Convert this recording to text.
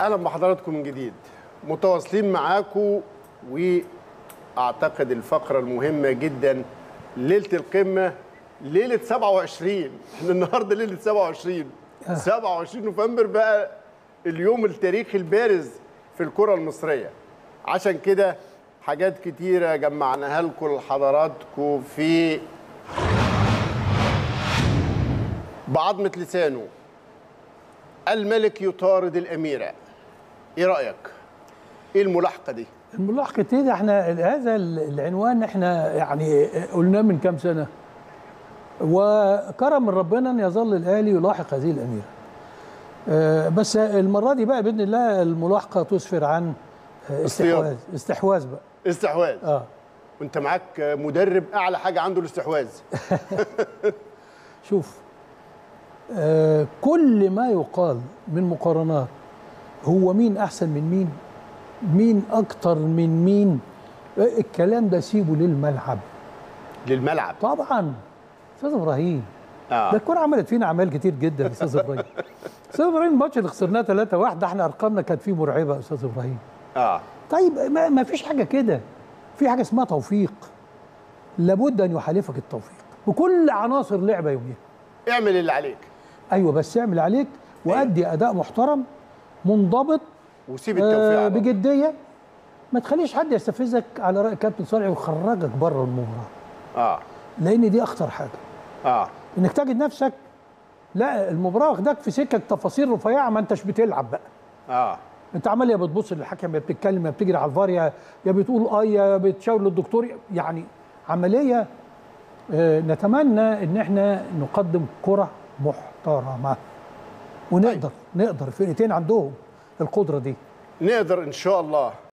أهلا بحضراتكم من جديد. متواصلين معاكم وأعتقد الفقرة المهمة جدا ليلة القمة ليلة 27 إحنا النهارده ليلة 27 27 نوفمبر بقى اليوم التاريخي البارز في الكرة المصرية. عشان كده حاجات كتيرة جمعناها لكم لحضراتكم في بعضمه لسانه. الملك يطارد الأميرة. إيه رأيك؟ إيه الملاحقة دي؟ الملاحقة دي إحنا هذا العنوان إحنا يعني قلناه من كام سنة. وكرم من ربنا أن يظل الاهلي يلاحق هذه الأميرة. آه، بس المرة دي بقى بإذن الله الملاحقة تسفر عن آه، استحواذ. استحواذ بقى. استحواذ. آه. وأنت معاك مدرب أعلى حاجة عنده الاستحواذ. شوف آه كل ما يقال من مقارنات هو مين أحسن من مين؟ مين أكتر من مين؟ آه، الكلام ده سيبه للملعب. للملعب. طبعا. أستاذ إبراهيم. آه. ده الكوره عملت فينا أعمال كتير جدا يا أستاذ إبراهيم. أستاذ إبراهيم الماتش اللي خسرناه 3 1 إحنا أرقامنا كانت فيه مرعبة يا أستاذ إبراهيم. آه. طيب ما, ما فيش حاجة كده. في حاجة اسمها توفيق. لابد أن يحالفك التوفيق. بكل عناصر لعبة يوميها اعمل اللي عليك. أيوه بس اعمل عليك وأدي أداء محترم منضبط وسيب التوفيق آه. بجدية. ما تخليش حد يستفزك على رأي كابتن صالح ويخرجك بره المباراة. آه. لأن دي أخطر حاجة. آه. إنك تجد نفسك لا المباراة واخداك في سكك تفاصيل رفيعة ما أنتش بتلعب بقى. آه. أنت عمال يا بتبص للحكم يا بتتكلم يا بتجري على الفار يا يا بتقول آه يا بتشاور للدكتور. يعني عملية آه، نتمنى إن إحنا نقدم كرة محترمة. ونقدر نقدر الفرقتين عندهم القدرة دي. نقدر إن شاء الله.